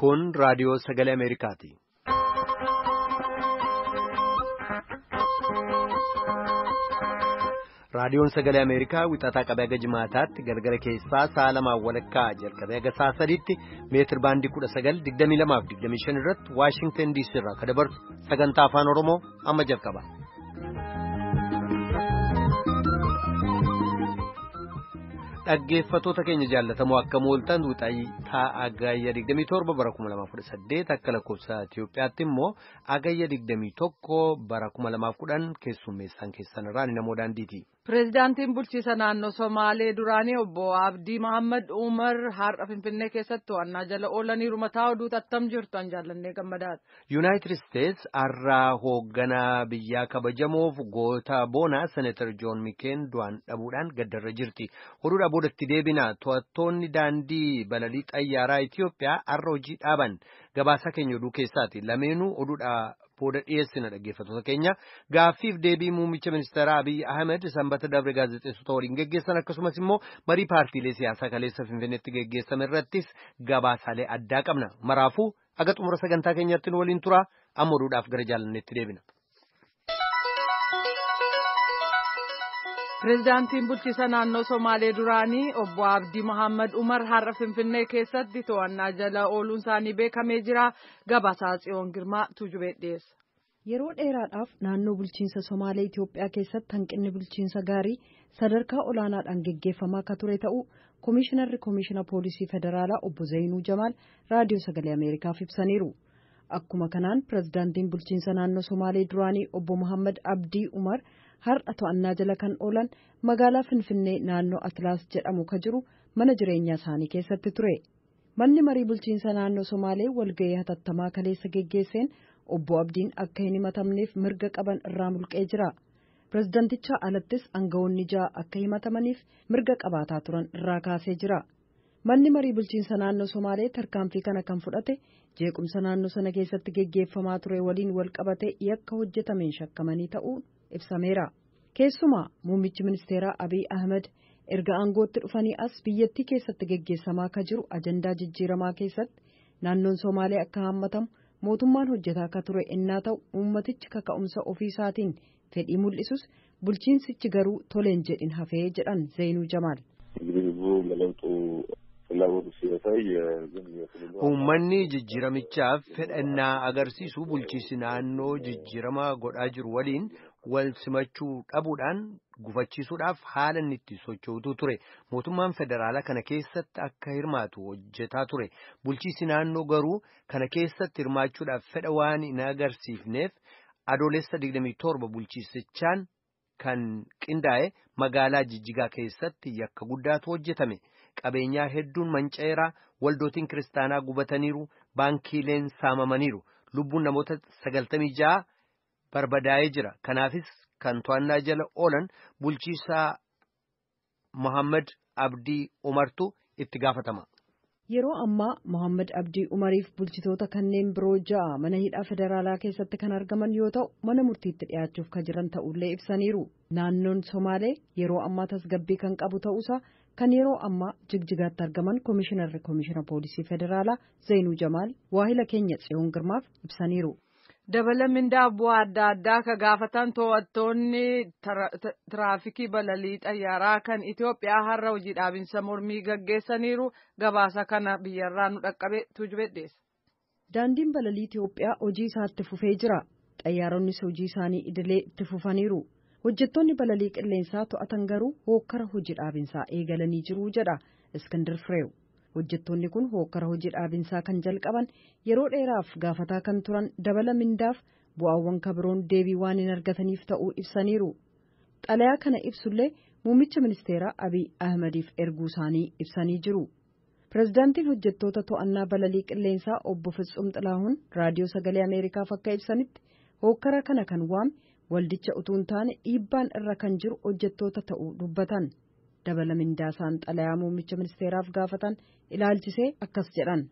Kun raadiyoo sagalee Ameerikaati. Raadiyoon sagalee Ameerikaa wixataa qabee haga jimaataatti galgala keessaa sa'a lamaan walakkaa jalqabee haga sa'a sadiitti meetir baandii kudha sagal digdamii lamaaf digdamii shan irratti Waashingtan diisii irraa kan dabarsu sagantaa afaan Oromoo amma jalqaba. Dhaggeeffattoota keenya jaallatamoo akka mooltan wixaayii ta'a agayya 27 bara 2018 akka lakkoofsa Itiyoophiyaatti immoo agayya 21 bara 2010 keessummeessaan keessan irraa ni namoo daandiiti. Pireezidaantiin bulchiisa naannoo Somaalee duraanii obbo Abdii Mohaammed Umar har'a Finfinnee keessatti to'annaa jala oolaniiru mataa oduutu attam jirtu an jaallannee gammadaadha. Yuunaayitid Isteets har'aa hoogganaa biyyaa kabajamoof goota boonaa Seneetar Joon Mikeen du'aan dhabuudhaan gaddarra jirti. Oduudha boodatti deebina to'attoonni daandii balalii xayyaaraa Itiyoophiyaa har'a hojii dhaaban gabaasa keenya oduu keessaati. Lameenuu oduudha booda dhiyeessina dhaggeeffattoota keenya gaaffiif deebii muummicha ministeeraa Abiy Ahmed sanbata dabre gaazexeessota waliin geggeessan akkasumas immoo marii paartiilee siyaasaa kaleessa finfinneetti geggeessame irrattis gabaasaalee addaa qabna maraafuu aga xumura sagantaa keenyaatti nu waliin tura amma oduudhaaf gara jaalanneetti deebina. Pireezidaantiin bulchiisa naannoo Somaalee duraanii obbo Abdii Mohaammed Umar har'a Finfinnee keessatti to'annaa jala ooluun isaanii beekamee jira. Gabaasaa Tsiyoon Girmaa Tuujubee dhiyeessa. Yeroo dheeraadhaaf naannoo bulchiinsa Somaalee Itiyoophiyaa keessatti hanqinni bulchiinsa gaarii sadarkaa olaanaadhaan geggeeffamaa akka ture ta'uu Komishinarri Komishina Poolisii Federaalaa obbo Zayinuu Jamaal Raadiyoo Sagalee Ameerikaaf ibsaniiru. Akkuma kanaan pireezidaantiin bulchiinsa naannoo Somaalee duraanii obbo Mohaammed Abdii Umar har'a to'annaa jala kan oolan magaalaa Finfinnee naannoo Atlaas jedhamu ka jiru mana jireenyaa isaanii keessatti ture. Manni marii bulchiinsa naannoo Somaalee walga'ii hatattamaa kaleessa geggeesseen obbo Abdiin akka hin himatamneef mirga qaban irraa mulqee jira. Pireezidantichaa alattis aangawoonni ja'a akka himatamaniif mirga qabaataa turan irraa kaasee jira. Manni marii bulchiinsa naannoo Somaalee tarkaanfii kana kan fudhate jeequmsa naannoo sana keessatti geggeeffamaa ture waliin wal qabate yakka hojjetameen shakkamanii ta'uun ibsameera. Keessumaa muummichi ministeeraa Abiy Ahmed erga aangootti dhufanii as biyyattii keessatti geggeessamaa akka jiru ajandaa jijjiiramaa keessatti naannoon Somaalee akka hammatamu mootummaan hojjetaa akka ture innaa ta'u uummatichi kaka'umsa ofii isaatiin fedhii mul'isus bulchiinsichi garuu toleen jedhin hafee jedhan Zeenuu Jamaal. Uummanni jijjiiramichaaf fedhannaa agarsiisu bulchiinsi naannoo jijjiirama godhaa jiru waliin wal simachuu dhabuudhaan gufachiisuudhaaf haala inni itti sochootu ture. Mootummaan federaalaa kana keessatti akka hirmaatu hojjetaa ture. Bulchiinsi naannoo garuu kana keessatti hirmaachuudhaaf fedha waan hin agarsiifneef adoolessa 27 bulchiisichaan kan qindaa'e magaalaa Jijjigaa keessatti yakka guddaatu hojjetame. Qabeenyaa hedduun manca'eera waldootiin kiristaanaa gubataniiru baankiileen saamamaniiru lubbuun namoota sagaltamii ja'a barbadaa'ee jira kanaafis kan to'annaa jala oolan bulchiisaa Mohaammed Abdii Umartu itti gaafatama. Yeroo ammaa Mohaammed Abdii Umariif bulchitoota kanneen biroo ja'a mana hidhaa federaalaa keessatti kan argaman yoo ta'u mana murtiitti dhiyaachuuf kan jiran ta'ullee ibsaniiru. Naannoon Somaalee yeroo ammaa tasgabbii kan qabu ta'uusaa kan yeroo ammaa jigjigaatti argaman Komishinarri Komishina Poolisii Federaalaa Zeenuu Jamaal waahila keenya Tsiyoon Girmaaf ibsaniiru. Dabala mindaa bu'aa adda addaa ka gaafatan to'attoonni tiraafikii balalii xayyaaraa kan Itoophiyaa har'a hojii dhaabinsa mormii gaggeessaniiru gabaasa kana biyyarraa nu dhaqqabe tuujubedheessa. Daandiin balalii Itoophiyaa hojii isaatti fufee jira. Xayyaaronnis hojii isaanii idilee itti fufaniiru. Hojjettoonni balalii qilleensaa to'atan garuu hookkara hojii dhaabinsaa eegalanii jiru jedha Iskindar Fireew. Hojjettoonni kun hookkara hojii dhaabinsaa kan jalqaban yeroo dheeraaf gaafataa kan turan dabala mindaaf bu'aawwan kabiroon deebii waan hin argataniif ta'uu ibsaniiru. Xalayaa kana ibsullee muummicha ministeeraa Abiy Ahmediif erguu isaanii ibsanii jiru. Pireezidaantiin hojjettoota to'annaa balalii qilleensaa obbo Fitzum Xilahuun raadiyoo sagalee Ameerikaaf akka ibsanitti hookkara kana kan waame waldicha utuu hin taane dhiibbaan irra kan jiru hojjettoota ta'uu dubbatan. dabala mindaasaan xalayaa muummicha ministeeraaf gaafatan ilaalchisee akkas jedhan.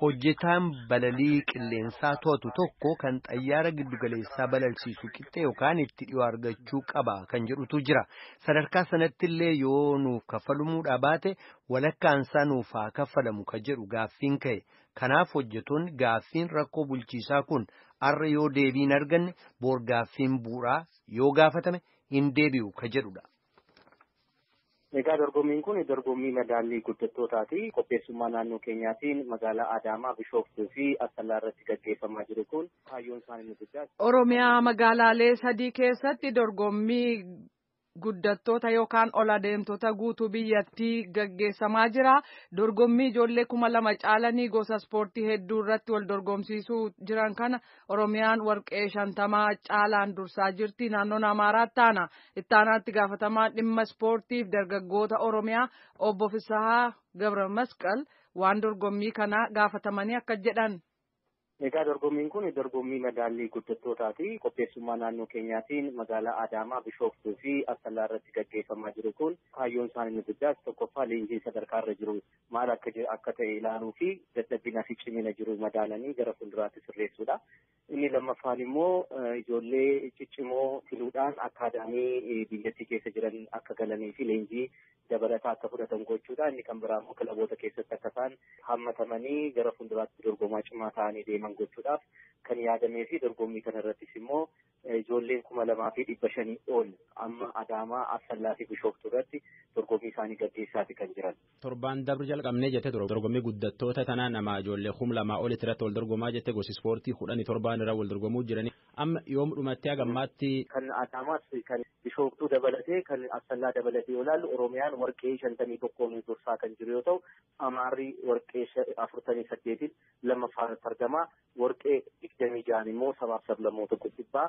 Hojjetaan balalii qilleensaa to'atu tokko kan xayyaara giddugaleessaa balalchiisu qixxee yookaan itti dhiyoo argachuu qaba kan jedhutu jira. Sadarkaa sanatti illee yoo nuuf kafalamuudha baate walakkaansaa nuuf haa kaffalamu kan jedhu gaaffiin ka'e. Kanaaf hojjetoonni gaaffiin rakkoo bulchiisaa kun har'a yoo deebiin arganne boor gaaffiin bu'uuraa yoo gaafatame hin deebi'u ka jedhudha. Egaa dorgommiin kun dorgommii madaallii guddattootaati. Qopheessummaa naannoo keenyaatiin magaalaa Adaamaa, Bishooftuu fi Asallaa irratti gaggeeffamaa jiru kun kaayyoon isaa inni guddaa. Oromiyaa magaalaalee sadii keessatti dorgommii guddattoota yookaan ol adeemtota guutuu biyyattii gaggeessamaa jira. Dorgommii ijoollee kuma lama caalanii gosa ispoortii hedduu irratti wal dorgomsiisuu jiran kana Oromiyaan warqee shantamaa caalaan dursaa jirti. Naannoon Amaaraatti taana. Ittaanaatti gaafatamaa dhimma ispoortiif dargaggoota Oromiyaa obbo Fisahaa Gabra Masqal waan dorgommii kana gaafatamanii akka jedhan. Egaa dorgommiin kun dorgommii madaallii guddattootaati. Qopheessummaa naannoo keenyaatiin magaalaa Adaamaa, Bishooftuu fi Asallaa irratti gaggeeffamaa jiru kun kaayyoon isaa inni guddaas tokkoffaa leenjii sadarkaa irra jiru maal akka akka ta'e ilaaluu fi dadhabinaa fi cimina jiru madaalanii gara fuulduraatti sirreessuudha. Inni lammaffaan immoo ijoollee ciccimoo filuudhaan akaadaamii biyyattii keessa jiran akka galanii fi leenjii dabalataa akka fudhatan gochuudha. Inni kan biraa immoo kilaboota keessatti akka isaan hammatamanii gara fuulduraatti dorgomaa cimaa ta'anii deeman gochuudhaaf kan yaadamee fi dorgommii kana irrattis immoo ijoolleen kuma lamaa fi dhibba shanii ol amma Adaamaa, Asallaa fi Bishooftuu irratti dorgommii isaanii gaggeessaati kan jiran. Torbaan dabru jalqabnee jette dorgommii guddattoota tanaa nama ijoollee kuma lamaa olitti irratti wal dorgomaa jette gosi ispoortii kudhanii torbaan irra wal dorgomuu jiranii amma yoom dhumattee hagammaatti. Kan Adaamaas kan Bishooftuu dabalatee kan Asallaa dabalatee yoo ilaallu Oromiyaan warqee shantamii tokkoon dursaa kan jiru yoo ta'u Amaarri warqee afurtamii saddeetiin lammaffaatti argama warqee digdamii immoo sabaaf sablammoota guddibaa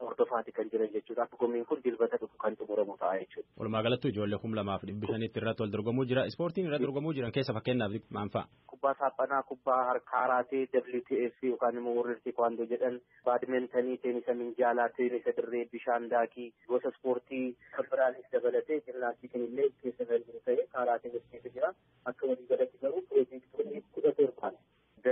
hordofaati kan jiran jechuudha. Dorgommiin kun dilbata dhufu kan xumuramu ta'a jechuudha. Walumaa galatti ijoollee kuma lamaaf dhibbi shanitti irratti wal dorgomuu jira. Ispoortiin irratti dorgomuu jiran keessa fakkeenyaaf maal fa'a? Kubbaa saaphanaa, kubbaa harkaa, karaatee, WTF yookaan immoo warri teekwaandoo jedhan, baadmintanii, teenisa minjaalaa, teenisa dirree, bishaan daakii, gosa ispoortii kan biraanis dabalatee jimnaastikiin illee keessa kan jiru ta'ee karaatiin keessa jira. Akka walii galatti garuu piroojeektoonni kudha torbaan.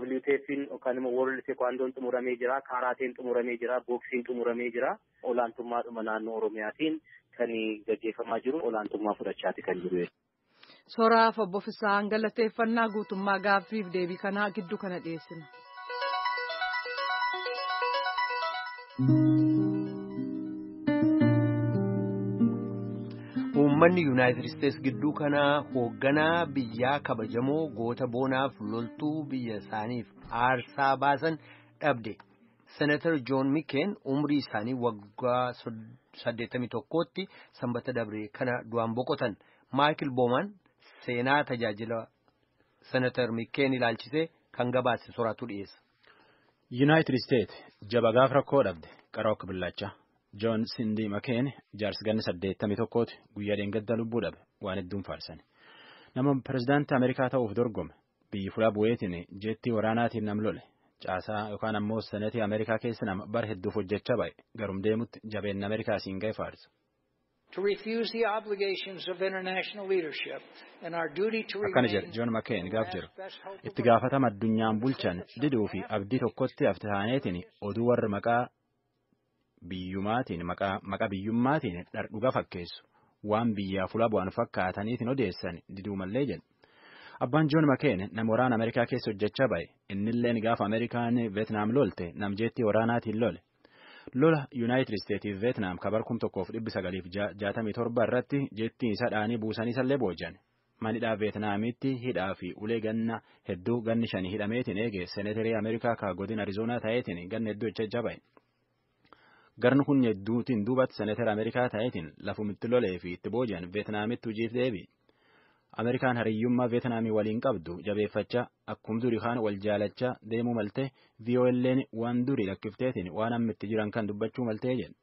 WTF'n yookaan immoo World Teekwaandoon xumuramee jira, karaateen xumuramee jira, booksiin xumuramee jira. Olaantummaadhuma naannoo Oromiyaatiin kan gaggeeffamaa jiru olaantummaa fudhachaati kan jiru. Soraaf obbo Fisaan galateeffannaa guutummaa gaaffiif deebii kanaa gidduu kana dhiyeessina. Uummanni Yuunaayitid Isteets gidduu kanaa hoogganaa biyyaa kabajamoo goota boonaaf loltuu biyya isaaniif aarsaa baasan dhabde. Senatar Joon Mikeen umrii isaanii waggaa 81tti sanbata dabree kana du'aan boqotan. Maayikil Boomaan seenaa tajaajila Senatar Mikeen ilaalchisee kan gabaase soraatu dhiyeessa. Yuunaayitid Isteets jaba gaaf rakkoo dhabde qarook billachaa. Joon Sindii Makeen jaarsi ganni saddeettamii tokkooti guyyaa dheengadda lubbuu dhabe waan hedduun faarsan. Nama pirezidaantii Ameerikaa ta'uuf dorgome biyyi fulaa bu'eetiin jeettii waraanaatiin nam lole caasaa yookaan ammoo senetii Ameerikaa keessa nama bara hedduuf hojjechaa ba'e garum deemutti jabeenna Ameerikaa siin ga'e faarsa. Akkana jedhe Joon Makeen gaaf jiru itti gaafatama addunyaan bulchan diduu fi abdii tokkotti hafte taaneetiin oduu warra maqaa biyyumaatiin maqaa biyyummaatiin dhardhuga fakkeessu waan biyyaa fuula bu'an fakkaataniitiin odeessan diduu mallee jedhe. Abbaan Joon Makeen nama waraana Ameerikaa keessa hojjechaa ba'e innilleen gaafa Ameerikaan Veetnaam lolte namjeettii waraanaatiin lole. Lola Yuunaayitid Isteetiif Veetnaam kabar kum tokkoof dhibbi sagaliif jaatamii torba irratti jettiin isa dhaanii buusanii isallee boojan. Manidhaa Veetnaamitti hidhaa fi ulee ganna hedduu ganni shanii hidhameetiin eege seeneterii Ameerikaa ka godina Arizoonaa ta'eetiin ganna hedduu hojjechaa ba'e. Garni kun hedduutiin duubatti seneetara Ameerikaa ta'eetiin lafumitti lolee fi itti booji'an Veetnaamitti hojiif deebi. Ameerikaan hariyyummaa Veetnaamii waliin qabdu jabeeffachaa akkum durii kaan wal jaalachaa deemuu maltee VOL'n waan durii lakkifteetiin waan amma itti jiran kan dubbachuu maltee jedhe.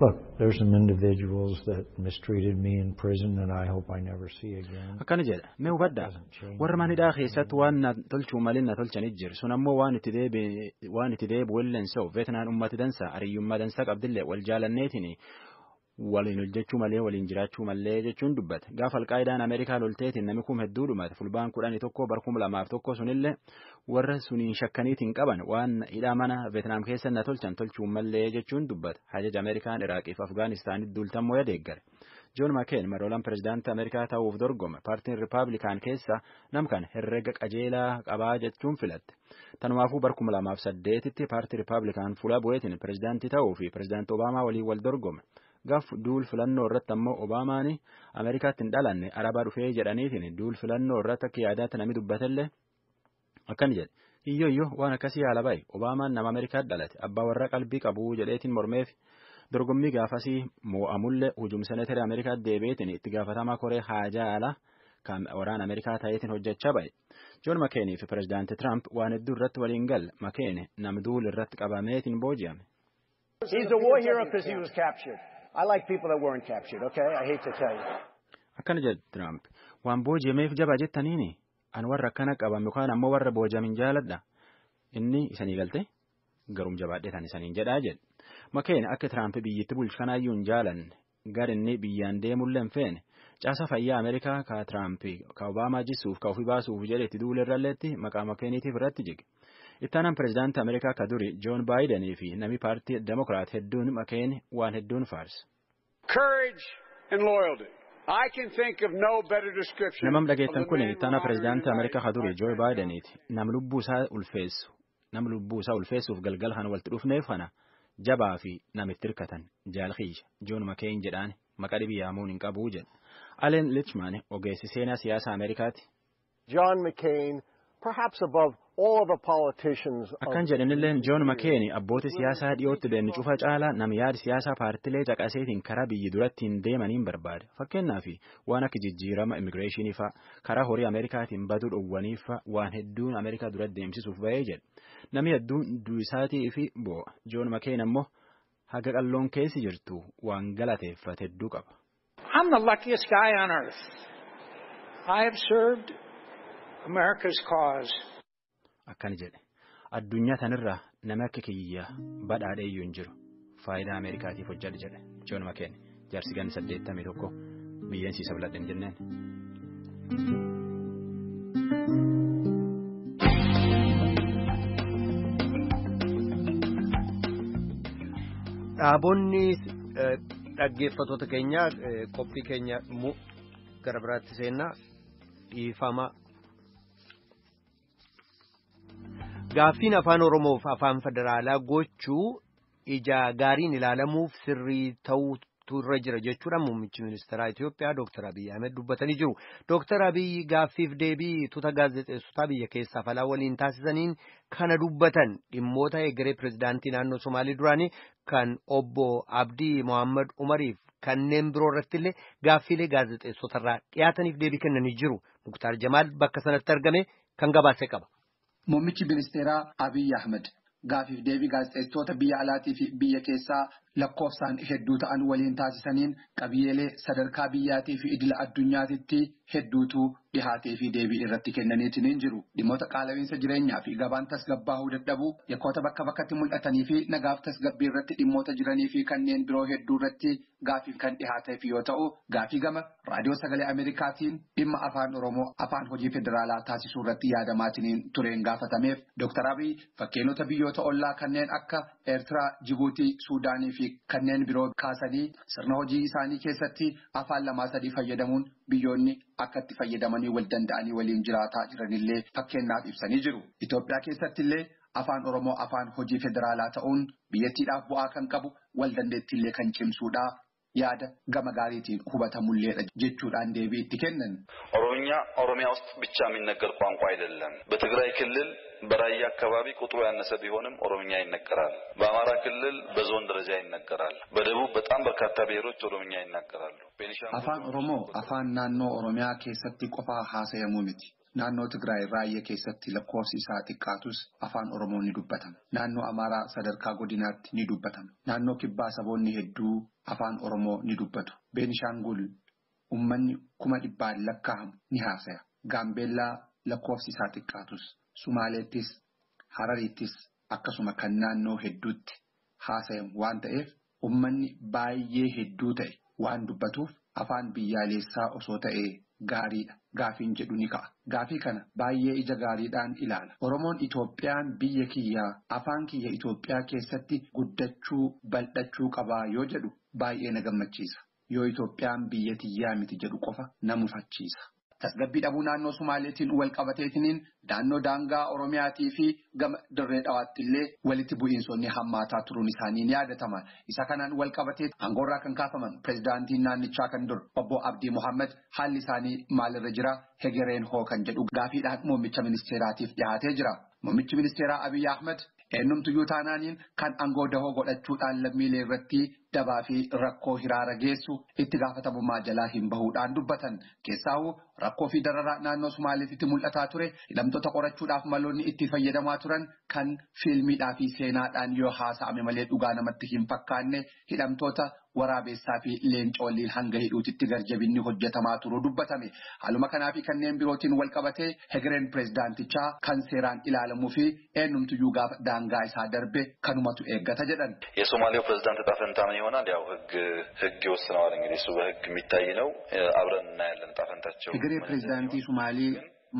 Look, there's some individuals that mistreated me in prison and I hope I never see again. Akkana jedha mee hubadhaa warra manidhaa keessatti waan na tolchuu malin na tolchanit jiru sun ammoo waan itti deebi waan itti deebu walleen sa'u veetnaan ummati dansa hariyyummaa dansa qabdillee wal jaalanneetiin waliin hojjechuu malee waliin jiraachuu malee jechuun dubbate gaafa alqaayidaan ameerikaa lolteetiin namni kum hedduu dhumate fulbaan kudhanii tokko bar kuma lamaaf tokko sunillee warra suniin shakkaniitiin qaban waan hidhaa mana veetnaam keessa na tolchan tolchuun malee jechuun dubbate hajaja ameerikaan iraaqiif afgaanistaanitti duultammoo yadeeggare joon makeen maroolaan pirezidaantii ameerikaa ta'uuf dorgome paartiin ripaablikaan keessa nam kan herrega qajeelaa qabaa jechuun filatte tanumaafuu bar kuma lamaaf saddeetitti paartii ripaablikaan fuula bu'eetiin pirezidaantii ta'uu fi pirezidaantii obaamaa waliin wal dorgome gaaf duul filannoo irratti ammoo obaamaan ameerikaatti hin dhalanne arabaa dhufee jedhaniitiin duul filannoo irratti akka yaadaatti namni dubbatellee akkan jedhe iyyo iyyo waan akkasii haala bahe obaamaan nama ameerikaatti dhalate abbaa warra qalbii qabuu jedheetiin mormeef dorgommii gaafasii moo'amullee hujum seneetari ameerikaatti deebi'eetiin itti gaafatamaa koree haajaa ala kan waraana ameerikaa ta'eetiin hojjechaa bahe joon makeenii fi pirezidaanti tiraamp waan hedduu irratti waliin galle makeene nam duul irratti qabameetiin booji'ame. He's a war hero because he was captured. I like people that weren't captured, okay? I hate to tell you. Akkana jedhe Tiraamp waan booji'ameef jaba jettaniini an warra akkana qabame yookaan ammoo warra booji'amin jaaladha inni isanii galte? Garum jabaadhe tan isaniin jedhaa jedhe makeen akka Tiraamp biyyatti bulchu kanaayyuu hin jaalanne gar inni biyyaan deemullee hin feene caasa fayyaa Ameerikaa ka Tiraamp ka Obaamaa jisuuf ka ofii baasuuf jedhe itti duulerralleetti maqaa makeeniitiif irratti jige. Ittaanaan pirezidaantii Ameerikaa ka duri Joon Baayidanii fi namni paartii Demokiraat hedduun makeen waan hedduun faarse. Namam dhageettan kun ittaanaa pirezidaantii Ameerikaa ka duri Joo Baayidaniiti. Nam lubbuu isaa ulfeessu. Nam lubbuu isaa ulfeessuuf galgala kana walitti dhufneef kana jabaa fi namitti hirkatan jaalxiisha Joon Makeen jedhaan maqaa dhibii yaamuun hin qabuu jedha. Aleen Lichman ogeessi seenaa siyaasa Ameerikaati. John McCain, perhaps above all the politicians. Akkan jedhanilleen Joon Makeen abbootii siyaasaa dhiyootti beenni cufa caalaa nam yaada siyaasaa paartilee caqaseetiin karaa biyyi durattiin deemaniin barbaada. Fakkeenyaaf waan akka jijjiirama immigireeshinii fa'a karaa horii Ameerikaatiin baduu dhowwaniif waan hedduun Ameerikaa duratti deemsisuuf bahee jedha. Namni hedduun du'isaatii fi boo'a. Joon Makeen ammoo haga qalloon keessi jirtu waan galateeffate hedduu qaba. I'm the luckiest guy on earth. I have served America's cause. Akkana jedhe addunyaa tanirra nama akka kiyya badhaadheeyyuu hin jiru faayidaa Ameerikaatiif hojjedhe jedhe Joon Makeen jaarsi ganni saddeettamii tokko biyyeensiisa filadhe hin jenneen. Dhaabonni dhaggeeffatoota keenya qophii keenya gara biraatti seennaa dhiifama. Gaaffiin afaan Oromoof afaan federaalaa gochuu ija gaariin ilaalamuuf sirrii ta'utu irra jira jechuudha muummichi ministeeraa Itoophiyaa Dr. Abiyyi Ahmed dubbatanii jiru. Dr. Abiyyi gaaffiif deebii tuuta gaazexeessotaa biyya keessaa falaa waliin taasisaniin kana dubbatan dhimmoota egeree pirezidaantii naannoo Somaalii duraanii kan obbo Abdii Mohaammed Umariif kanneen biroo irratti illee gaaffiilee gaazexeessotarraa dhiyaataniif deebii kennanii jiru. Muktaar Jamaal bakka sanatti argame kan gabaase qaba. Muummichi ministeeraa Abiyyi Ahmed gaafiif deebii gaazexeessitoota biyya alaatii fi biyya keessaa lakkoofsaan hedduu ta'an waliin taasisaniin qabiyyeelee sadarkaa biyyaatii fi idila addunyaatitti hedduutu dhihaatee fi deebii irratti kennaniitiin jiru. Dhimmoota qaala'iinsa jireenyaa fi gabaan tasgabbaa'uu dadhabuu yakkoota bakka bakkatti mul'atanii fi nagaaf tasgabbii irratti dhimmoota jiranii fi kanneen biroo hedduu irratti gaafiif kan dhihaateef yoo ta'u gaafii gama raadiyoo sagalee Ameerikaatiin dhimma afaan Oromoo afaan hojii federaalaa taasisuu irratti yaadamaatiin tureen gaafatameef Dr. Abiy fakkeenyota biyyoota ollaa kanneen akka Eertiraa, Jibuutii, Suudaanii fi kanneen biroo kaasanii sirna hojii isaanii keessatti afaan lamaa sadii fayyadamuun biyyoonni akka itti fayyadamanii wal danda'anii waliin jiraataa jiranillee fakkeenyaaf ibsanii jiru. Itoophiyaa keessatti illee afaan Oromoo afaan hojii federaalaa ta'uun biyyattiidhaaf bu'aa kan qabu wal dandeettiillee kan cimsuudha. yaada gama gaariitiin hubatamulleedha jechuudhaan deebii itti kennan. Oromiyaa Oromiyaa ውስጥ ብቻ የሚነገር ቋንቋ አይደለም። በትግራይ ክልል በራያ አካባቢ ቁጥሩ ያነሰ ቢሆንም ኦሮምኛ ይነገራል። በአማራ ክልል በዞን ደረጃ ይነገራል። በደቡብ በጣም በርካታ ብሔሮች ኦሮምኛ ይናገራሉ። አፋን ኦሮሞ አፋን ናኖ ኦሮሚያ ኬሰቲ ቆፋ ሀሰየሙ ሚቲ ናኖ ትግራይ ራየ ኬሰቲ ለኮስ ኢሳ ጢቃቱስ አፋን ኦሮሞ ኒ ናኖ አማራ ሰደርካ ጎዲናት ኒ ናኖ ኪባ ሰቦኒ ሄዱ afaan Oromoo ni dubbatu. Beenishaangul uummanni kuma dhibbaan lakkaa'amu ni haasaya. Gaambeellaa lakkoofsi isaa xiqqaatus. Sumaaleettis, Harariittis akkasuma kan naannoo hedduutti haasayamu waan ta'eef ummanni baay'ee hedduu ta'e waan dubbatuuf afaan biyyaalessaa osoo ta'ee gaariidha. Gaafiin jedhu ni ka'a. Gaafii kana baay'ee ija gaariidhaan ilaala. Oromoon Itoophiyaan biyya kiyyaa afaan kiyya Itoophiyaa keessatti guddachuu bal'achuu qabaa yoo jedhu baay'ee na gammachiisa. Yoo Itoophiyaan biyya tiyyaa miti jedhu qofa na mufachiisa. Tasgabbii dhabuu naannoo Sumaaleetiin wal qabateetiniin naannoo daangaa Oromiyaatii fi gama dirree dhawaatti illee walitti bu'iinsonni hammaataa turuun isaanii ni yaadatama. Isa kanaan wal qabatee aangoorraa kan kaafaman pirezidaantiin naannichaa kan dur obbo Abdii Mohaammed haalli isaanii maalirra jira hegereen hoo kan jedhu gaafiidhaan muummicha ministeeraatiif dhiyaatee jira. Muummichi ministeeraa Abiyyi Ahmed eenyumtuyyuu taanaaniin kan aangoo dahoo godhachuudhaan lammiilee irratti dabaa fi rakkoo hiraara geessu itti gaafatamummaa jalaa hin bahuudhaan dubbatan. Keessaawuu rakkoo fi dararaa naannoo Sumaaleetitti mul'ataa ture hidhamtoota qorachuudhaaf maloonni itti fayyadamaa turan kan fiilmiidhaa fi seenaadhaan yoo haasa'ame malee dhugaa namatti hin fakkaanne hidhamtoota waraabessaa fi leencoolliin hanga hidhuutitti garjabinni hojjetamaa turuu dubbatame haaluma kanaa fi kanneen birootiin wal qabatee hegereen pirezidaantichaa kan seeraan ilaalamuu fi eenyumtuyyuu gaafa daangaa isaa darbe kanumatu eeggata jedhan. የሶማሌው ፕሬዝዳንት ዕጣ ፈንታ ምን ይሆናል? ያው ህግ ህግ ይወስነዋል። እንግዲህ እሱ በህግ የሚታይ ነው። አብረን እናያለን ዕጣ ፈንታቸው። Hegeree pirezidaantii Sumaalii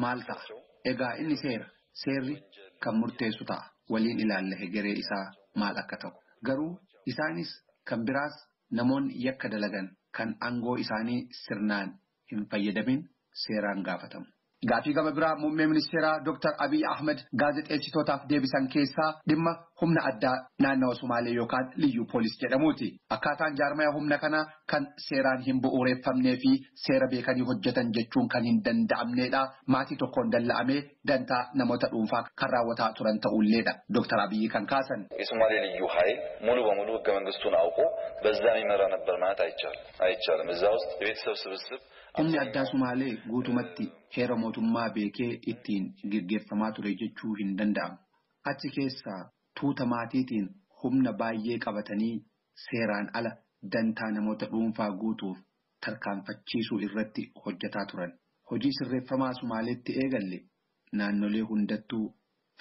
maal ta'a? Egaa inni seera. Seerri kan murteessu ta'a. Waliin ilaalla hegeree isaa maal akka ta'u. Garuu isaanis kan biraas namoonni yakka dalagan kan aangoo isaanii sirnaan hin fayyadamin seeraan gaafatamu. Gaafii gama biraa muummee ministeeraa Dr. Abiy Ahmed gaazexeessitootaaf deebisan keessaa dhimma humna addaa naannawa Sumaalee yookaan liyyuu poolis jedhamuuti. Akkaataan jaarmaya humna kanaa kan seeraan hin bu'uureffamnee fi seera beekanii hojjetan jechuun kan hin danda'amneedha. Maatii tokkoon dalla'amee dantaa namoota dhuunfaa kan raawwataa turan ta'ulleedha. Dr. Abiy kan kaasan. የሶማሌ ልዩ ኃይል ሙሉ በሙሉ ህገ መንግስቱን አውቆ በዛ የሚመራ ነበር ማለት አይቻልም አይቻልም። እዛ ውስጥ የቤተሰብ ስብስብ Humni addaa Sumaalee guutumatti heera mootummaa beekee ittiin gaggeeffamaa ture jechuu hin danda'amu. Achi keessaa tuuta maatiitiin humna baay'ee qabatanii seeraan ala dantaa namoota dhuunfaa guutuuf tarkaanfachiisuu irratti hojjetaa turan. Hojii sirreeffamaa Sumaaleetti eegalle naannolee hundattuu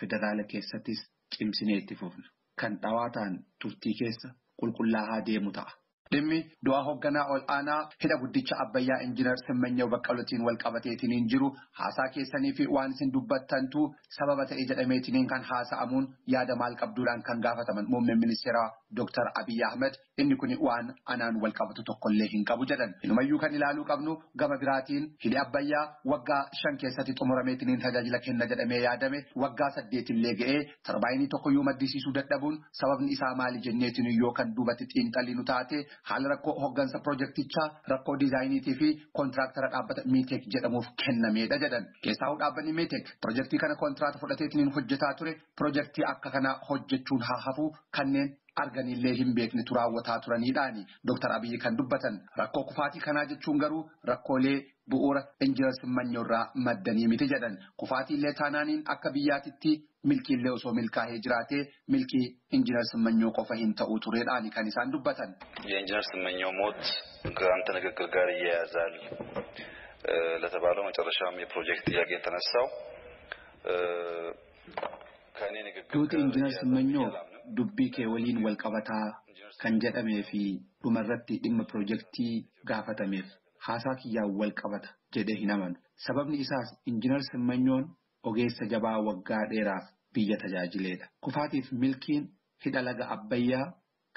federaala keessattis cimsinee itti fufna. Kan dhawaataan turtii keessa qulqullaa'aa deemu ta'a. Dhimmi du'aa hoogganaa ol aanaa hidha guddicha Abbayyaa Injiinar Simmanyaw Baqqalootiin wal qabateetiniin jiru haasaa keessanii fi waan isin dubbattantu sababa ta'e jedhameetiniin kan haasa'amuun yaada maal qabduudhaan kan gaafataman muummeen ministeeraa Dr. Abiy Ahmed inni kun waan anaan wal qabatu tokkollee hin qabu jedhan. Inumayyuu kan ilaaluu qabnu gama biraatiin hidhi Abbayyaa waggaa shan keessatti xumurameetiniin tajaajila kenna jedhamee yaadame waggaa saddeetillee ga'ee tarbaayinii tokkoyyuu maddisiisuu dadhabuun sababni isaa maali jenneetiin yoo kan duubatti xiinxalinu taate haala rakkoo hooggansa pirojektichaa rakkoo diizaayiniitii fi koontiraaktara dhaabbata miitek jedhamuuf kennameedha jedhan. Keessaa dhaabbanni miitek pirojektii kana kontiraata fudhateetiin hojjetaa ture pirojektii akka kanaa hojjechuun haa hafu kanneen arganillee hin beekne raawwataa turaniidhaani. Dooktar Abiyyi kan dubbatan rakkoo kufaatii kanaa jechuun garuu rakkoolee bu'uura injinar Simmanyaw irraa maddanii miti jedhan. Kufaatiillee taanaaniin akka biyyaatitti milkiillee osoo milkaa'ee jiraatee milkii injinar Simmanyaw qofa hin ta'uu tureedhaani kan isaan dubbatan. የኢንጂነር ስመኘው ሞት ከአንተ ንግግር ጋር ይያያዛል ለተባለው መጨረሻም የፕሮጀክት ጥያቄ የተነሳው ከእኔ ንግግር Duuti injinar Simmanyaw dubbii kee waliin wal qabataa kan jedhamee fi dhumarratti dhimma pirojektii gaafatameef haasaa kiyyaan wal qabata jedhee hin amanu. Sababni isaas injinar Simmanyoon ogeessa jabaa waggaa dheeraaf biyya tajaajileedha. Kufaatiif milkiin hidha laga Abbayyaa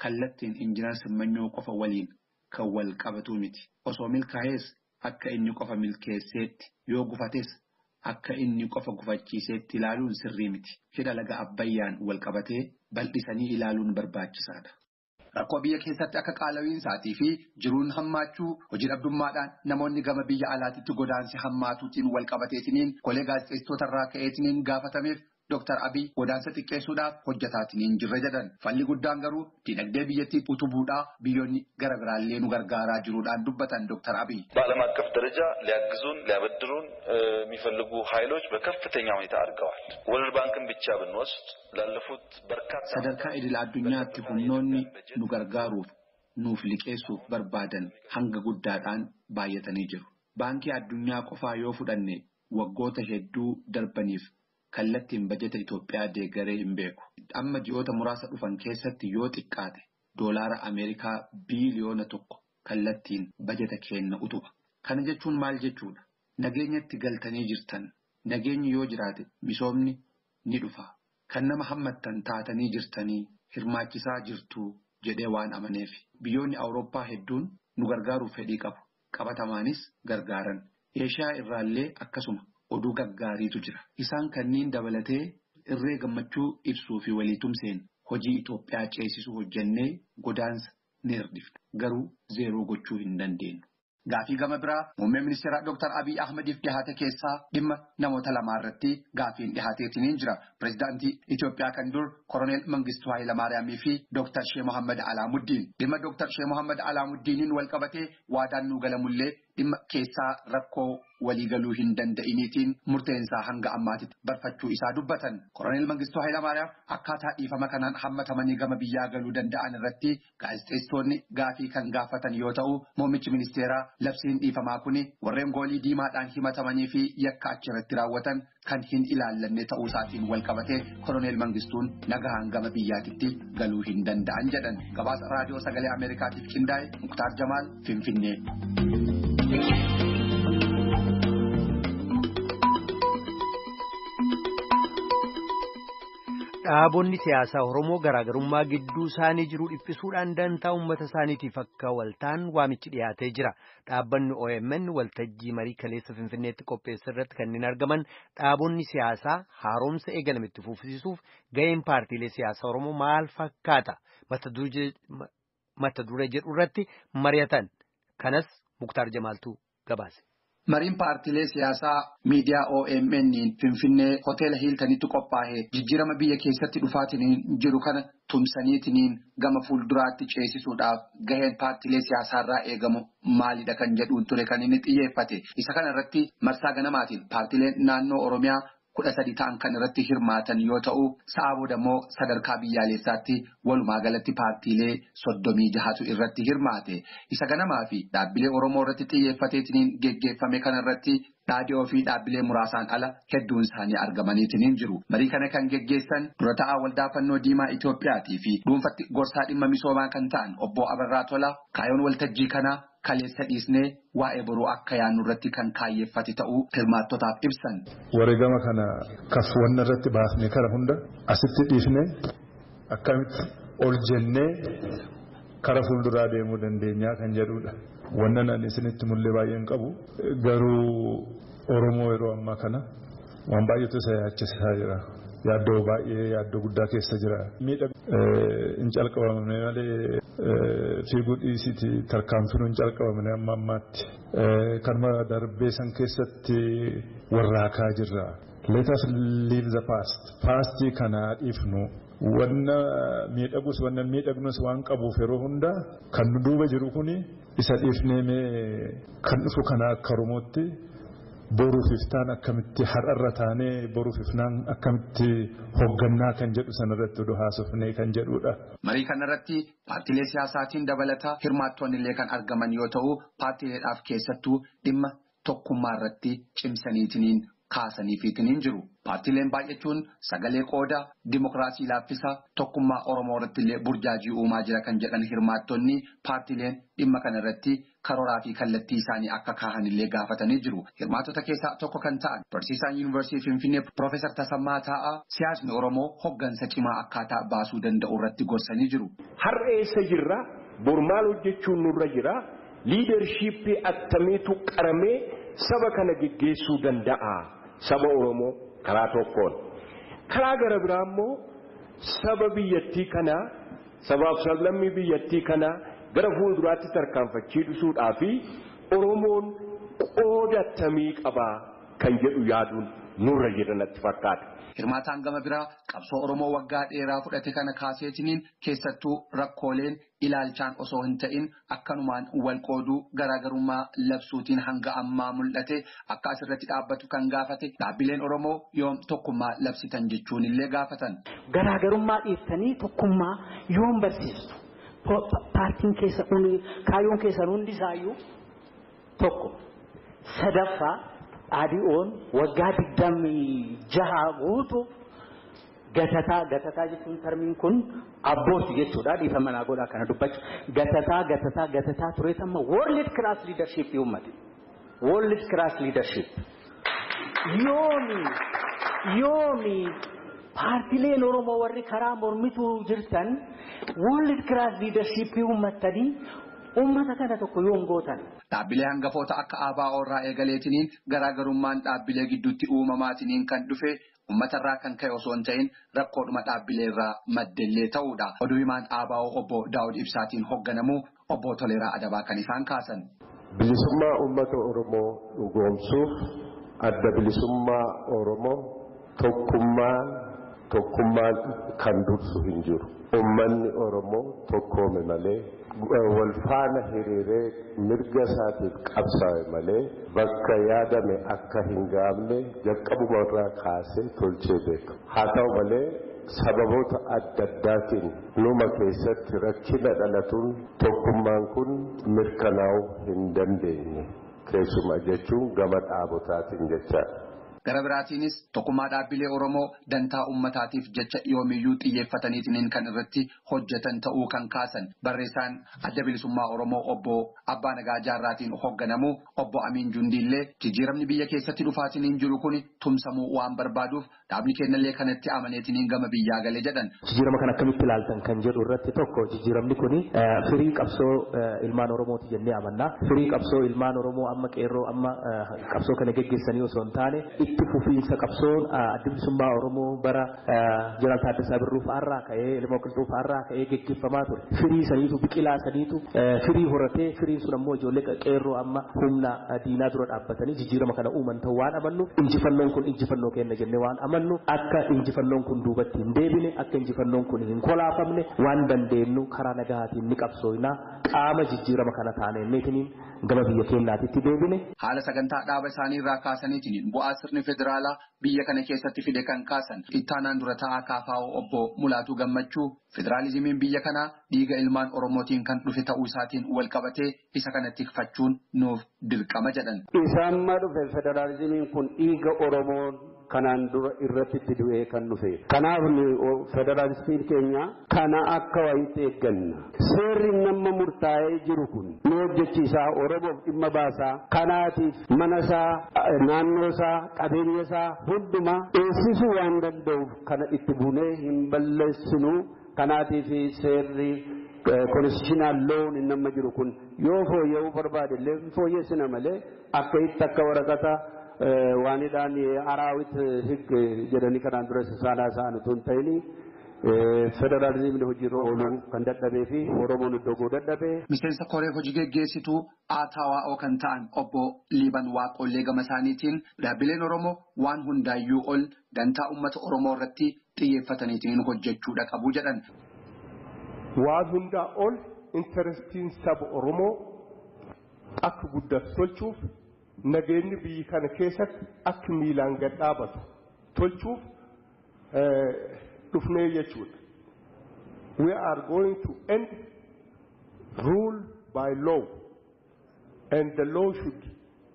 kallattiin injinar Simmanyoo qofa waliin kan wal qabatu miti. Osoo milkaa'ees akka inni qofa milkeesseetti yoo gufates akka inni qofa gufachiiseetti ilaaluun sirrii miti. Hidha laga Abbayyaan wal qabatee bal'isanii ilaaluun barbaachisaadha. Rakkoo biyya keessatti akka qaala'iinsaatii fi jiruun hammaachuu hojii dhabdummaadhaan namoonni gama biyya alaatitti godaansi hammaatuutiin wal qabateetiniin kolee gaazexeessitoota irraa ka'eetiniin gaafatameef Dr. Abiy godaansa xiqqeessuudhaaf hojjetaatiin jirra jedhan. Falli guddaan garuu dinagdee biyyattii utubuudhaa biyyoonni gara biraallee nu gargaaraa jiruudhaan dubbatan Dr. Abiy. በዓለም አቀፍ ደረጃ ሊያግዙን ሊያበድሩን የሚፈልጉ ኃይሎች በከፍተኛ ሁኔታ አድገዋል። ወርልድ ባንክን ብቻ ብንወስድ ላለፉት በርካታ Sadarkaa idil addunyaatti humnoonni nu gargaaruuf nuuf liqeessuuf barbaadan hanga guddaadhaan baay'atanii jiru. Baankii addunyaa qofaa yoo fudhanne waggoota hedduu darbaniif kallattiin bajeta Itoophiyaa deeggaree hin beeku. Amma ji'oota muraasa dhufan keessatti yoo xiqqaate doolaara Ameerikaa biiliyoona tokko kallattiin bajeta kenna utuba. Kana jechuun maal jechuudha? Nageenyatti galtanii jirtan. Nageenyi yoo jiraate misoomni ni dhufa. Kan nama hammattan taatanii jirtanii hirmaachisaa jirtu jedhee waan amaneef. Biyyoonni Awurooppaa hedduun nu gargaaruuf fedhii qabu. Qabatamaanis gargaaran. Eeshiyaa irraallee akkasuma oduu gaggaariitu jira. Isaan kanneen dabalatee irree gammachuu ibsuu fi waliitumseen hojii Itoophiyaa ceesisuu hojjennee godaansa ni hirdifna. Garuu zeeroo gochuu hin dandeenyu. Gaafii gama biraa muummee ministeeraa Dr. Abiy Ahmediif dhihaate keessaa dhimma namoota lamaa irratti gaafiin dhihaateetiin jira. Pireezidaantii Itoophiyaa kan dur Koroneel Mangistuu Hayilamaariyaamii fi Dr. Shee Mohaammed Alaamuddiin. Dhimma Dr. Shee Mohaammed Alaamuddiiniin wal qabatee waadaan nuu galamullee dhimma keessaa rakkoo waliigaluu hin danda'iniitiin murteensaa hanga ammaatitti barfachuu isaa dubbatan. Koroneel Mangistuu Hayilamaariyaam akkaataa dhiifama kanaan hammatamanii gama biyyaa galuu danda'an irratti gaazexeessitoonni gaafii kan gaafatan yoo ta'u, muummichi ministeeraa labsiin dhiifamaa kuni warreen goolii diimaadhaan himatamanii fi yakka achirratti raawwatan kan hin ilaallanne ta'uu isaatiin wal qabatee Koroneel Mangistuun nagahaan gama biyyaatitti galuu hin danda'an jedhan. Gabaasa raadiyoo sagalee Ameerikaatiif qindaa'e Muktaar Jamaal Finfinnee. Dhaabonni siyaasaa Oromoo garaagarummaa gidduu isaanii jiru dhiphisuudhaan dantaa uummata isaaniitiif akka waltaan waamichi dhiyaatee jira. Dhaabbanni OMN waltajjii marii kaleessa Finfinneetti qopheesse irratti kanneen argaman dhaabonni siyaasaa haaromsa eegalame itti fufsiisuuf ga'een paartiilee siyaasaa Oromoo maal fakkaata? Mata duree jedhu irratti mari'atan. Kanas Muktaar Jamaaltuu gabaase. Mariin paartiilee siyaasaa miidiyaa OMN Finfinnee hoteela Hiiltanitti qophaa'ee jijjiirama biyya keessatti dhufaatiin jiru kana tumsaniitiin gama fuulduraatti ceesisuudhaaf gaheen paartiilee siyaasaarraa eegamu maalidha kan jedhuun ture kan inni xiyyeeffate. Isa kana irratti marsaa ganamaatiin paartiileen naannoo Oromiyaa kudha sadi ta'an kan irratti hirmaatan yoo ta'u, sa'a booda immoo sadarkaa biyyaalessaatti walumaa galatti paartiilee soddomii jahatu irratti hirmaate. Isa ganamaa fi dhaabbilee Oromoo irratti xiyyeeffateetiin geggeeffame kana irratti dhaadhiyoo fi dhaabbilee muraasaan ala hedduun isaanii argamaniitiin jiru. Marii kana kan geggeessan dura ta'aa waldaa fannoo diimaa Itoophiyaatii fi dhuunfatti gorsaa dhimma misoomaa kan ta'an obbo Abarraa Tola kaayoon waltajjii kanaa kaleessa dhiisnee waa'ee boruu akka yaannu irratti kan kaayyeeffate ta'uu hirmaattotaaf ibsan. Wareegama kana kafwanna irratti baafnee kara hunda asitti dhiifnee akkamitti ol jennee kara fuulduraa deemuu dandeenyaa kan jedhudha. Wannan ani isinitti mul'ee baay'een qabu garuu Oromoo yeroo ammaa kana waan baay'eetu isa yaachisaa jira. Yaaddoo baay'ee yaaddoo guddaa keessa jira. Hin calqabamne malee fiiguu dhiisiti tarkaanfiin hin calqabamne amma ammaatti. Kanuma darbee san keessatti warraakaa jirra. Let us leave the past. Paastii kana dhiifnu. Wanna miidhagus wanna miidhagnus waan qabuuf yeroo hunda kan duuba jiru kuni isa dhiifnee mee kan dhufu kana akka Oromootti boruuf iftaan akkamitti har'arra taanee boruuf ifnaan akkamitti hoggannaa kan jedhu sanarratti oduu haasofnee kan jedhudha. Marii kanarratti paartiilee siyaasaatiin dabalata hirmaattoonni illee kan argaman yoo ta'u paartiileedhaaf keessattuu dhimma tokkummaa irratti cimsaniitiin kaasaniifiitiin jiru. Paartiileen baay'achuun sagalee qooda dimokiraasii laaffisa tokkummaa Oromoo irratti illee burjaajii uumaa jira kan jedhan hirmaattonni paartiileen dhimma kana irratti karooraa fi kallattii isaanii akka kaahan illee gaafatanii jiru. Hirmaattota keessaa tokko kan ta'an barsiisaan yuunivarsiitii Finfinnee Piroofeesar Tasammaa Taa'aa siyaasni Oromoo hoggansa cimaa akkaataa baasuu danda'u irratti gorsanii jiru. Har'a eessa jirra? Bor maal hojjechuun nurra jira? Liidarshiippii attamiitu qaramee saba kana geggeessuu danda'a? Saba Oromoo karaa tokkoon. Karaa gara biraa immoo saba biyyattii kanaa sabaaf sablammii biyyattii kanaa gara fuulduraatti tarkaanfachiisuudhaa fi Oromoon qooda attamii qabaa kan jedhu yaaduun nurra jira natti fakkaata. Hirmaataan gama biraa qabsoo Oromoo waggaa dheeraa fudhate kana kaaseetiniin keessattuu rakkooleen ilaalchaan osoo hin ta'in akkanumaan wal qooduu garaagarummaa labsuutiin hanga ammaa mul'ate akka asirratti dhaabbatu kan gaafate dhaabbileen Oromoo yoom tokkummaa labsitan jechuun illee gaafatan. Garaagarummaa dhiiftanii tokkummaa yoom barsiistu? Paartiin keessa kaayyoon keessan hundi isaayyuu tokko sadaffaa ADO'n waggaa digdamii jaha guutu gatataa gatataa jechuun tarmiin kun abbooti jechuudha dhiifama naa godhaa kana dubbachu gatataa gatataa gatataa ture amma world class leadership uummate world class leadership yoomi yoomi paartileen oromoo warri karaa mormituu jirtan world class leadership uummattanii uummata kana tokko yoom gootan. Dhaabbilee hangafoota akka ABO irraa eegaleetiniin garaagarummaan dhaabbilee gidduutti uumamaatiniin kan dhufe uummatarraa kan ka'e osoo hin ta'in rakkoodhuma dhaabbilee irraa maddellee ta'uudha. Oduu himaan ABO obbo Daawud Ibsaatiin hoogganamu obbo Toleeraa Adabaa kan isaan kaasan. Bilisummaa uummata Oromoo dhugoomsuuf adda bilisummaa Oromoo tokkummaan tokkummaan kan dursu hin jiru. Uummanni Oromoo tokkoome malee wal faana hiriiree mirga isaatiif qabsaa'e malee bakka yaadame akka hin gaafne jalqabuma irraa kaasee tolchee beeka. Haa ta'u malee sababoota adda addaatiin numa keessatti rakkina dhalatuun tokkummaan kun mirkanaa'uu hin dandeenye keessuma jechuun gama dhaabotaatiin jechaadha. Gara biraatiinis tokkummaa dhaabbilee Oromoo dantaa uummataatiif jecha yoomiyyuu xiyyeeffataniitiin kan irratti hojjetan ta'uu kan kaasan barreessaan adda bilisummaa Oromoo obbo Abbaa Nagaa Jaarraatiin hoogganamu obbo Amiin Jundiillee jijjiiramni biyya keessatti dhufaatiin jiru kun tumsamuu waan barbaaduuf dhaabni kennallee kanatti amaneetiin gama biyyaa galee jedhan. Jijjiirama kan akkamitti ilaaltan kan jedhu irratti tokko jijjiiramni kun firii qabsoo ilmaan Oromooti jennee amanna. Firii qabsoo ilmaan Oromoo amma qeerroo amma qabsoo kana geggeessanii osoo hin taane itti fufiinsa qabsoon adda bilisummaa Oromoo bara Jeneraal Taaddasaa Birruu fa'aarraa ka'ee ilma qilxuu fa'aarraa ka'ee geggeeffamaa ture. Firii saniitu biqilaa saniitu firii horatee firiin sun ammoo ijoollee qeerroo amma humna diinaa dura dhaabbatanii jijjiirama kana uuman ta'uu waan amannu injifannoon kun injifannoo kenna jennee waan amannu akka injifannoon kun duubatti hin deebine akka injifannoon kun hin kolaafamne waan dandeenyu karaa nagahaatiin ni qabsoofna qaama jijjiirama kana taanee gama biyya keenyaatitti deebine. Haala sagantaa dhaaba isaanii irraa kaasaniitiin bu'aa sirni federaalaa biyya kana keessatti fide kan kaasan ittaanaan dura ta'aa kaafaa'oo obbo Mulaatuu Gammachuu federaalizimiin biyya kanaa dhiiga ilmaan Oromootiin kan dhufe ta'uu isaatiin wal qabatee isa kana tikfachuun nuuf dirqama jedhan. Isaan ma dhufe federaalizimiin kun dhiiga Oromoon kanaan dura irratti itti du'ee kan dhufe. Kanaaf federaalistiin keenya kana akka wayiitti eegganna. Seerri nama murtaa'ee jiru kun nu hojjechiisaa Oromoof dhimma baasaa kanaatiif mana isaa naannoo isaa qabeenya isaa hundumaa eegsisuu waan danda'uuf kana itti buunee hin balleessinu kanaatiif seerri konstitushinaal loon hin nama jiru kun yoo fooyya'uu barbaade illee fooyyessina malee akka itti akka waraqata jedhanii kanaan dura saanaa isaan utuu hin ta'ini federaalizimni hojiirra ooluu kan dadhabee fi oromoon iddoo dadhabee. Miseensa koree hojii geggeessituu ATWO kan ta'an obbo Liiban Waaqollee gama isaaniitiin dhaabbileen Oromoo waan hundaayyuu ol dantaa uummata Oromoo irratti xiyyeeffataniitiin hojjechuudha qabu jedhan. Waan hundaa ol intarestiin saba Oromoo akka guddatu tolchuuf nageenyi biyyi kana keessatti akka miilaan gad dhaabatu tolchuuf dhufnee jechuudha. We are going to end rule by law and the law should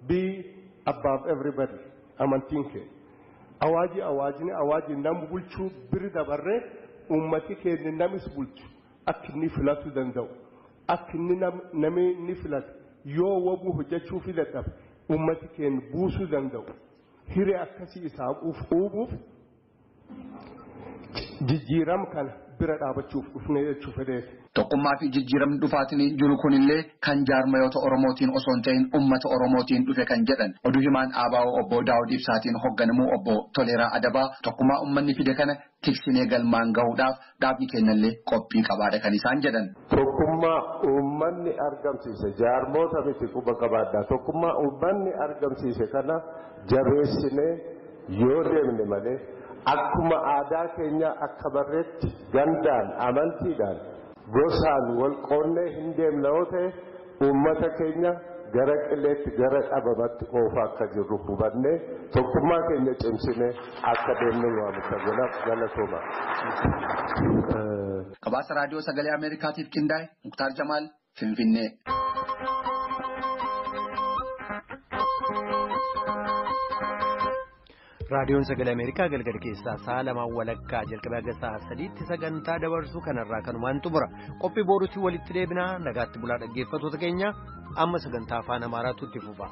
be above everybody amantiin keenya. Awaaji awaajni awaaji nama bulchuu biri dabarree uummati keenya namis bulchu akka inni filatu danda'u akka inni namni ni filatu yoo wabuu hojjechuu fi ummati ken buusu dandaw hire akkasi isa ufu-ufu jijiram kana. Bira dhaabachuuf dhufne jechuu fedheeti. Tokkummaa fi jijjiiramni dhufaatiin jiru kunillee kan jaarmayoota Oromootiin osoo hin ta'in uummata Oromootiin dhufe kan jedhan oduu himaan ABO obbo Daawud Ibsaatiin hoogganamuu obbo Toleeraa Adabaa tokkummaa uummanni fide kana tiksinee galmaan gahuudhaaf dhaabni kennallee qophii qabaadha kan isaan jedhan. Tokkummaa uummanni argamsiise jaarmoota miti quba qabaadhaa tokkummaa uummanni argamsiise kana jabeessinee yoo deemne malee akkuma aadaa keenya akka barreetti gandaan amantiidhaan gosaan wal qoonnee hin deemne yoo ta'e uummata keenya gara qileetti gara dhabamatti oofaa akka jirru hubannee tokkummaa keenya cimsinee akka deemne waamicha godhaaf galatooma. Gabaasa raadiyoo sagalee Ameerikaatiif qindaa'e Muktaar Jamaal Finfinnee. Raadiyoon sagalee ameerikaa galgala keessaa sa'a lamaan walakkaa jalqabee haga sa'a sadiitti sagantaa dabarsuu kanarraa kanumaan xumura qophii boorutti walitti deebinaa nagaatti bulaa dhaggeeffatoota keenya amma sagantaa afaan amaaraatu itti fufa.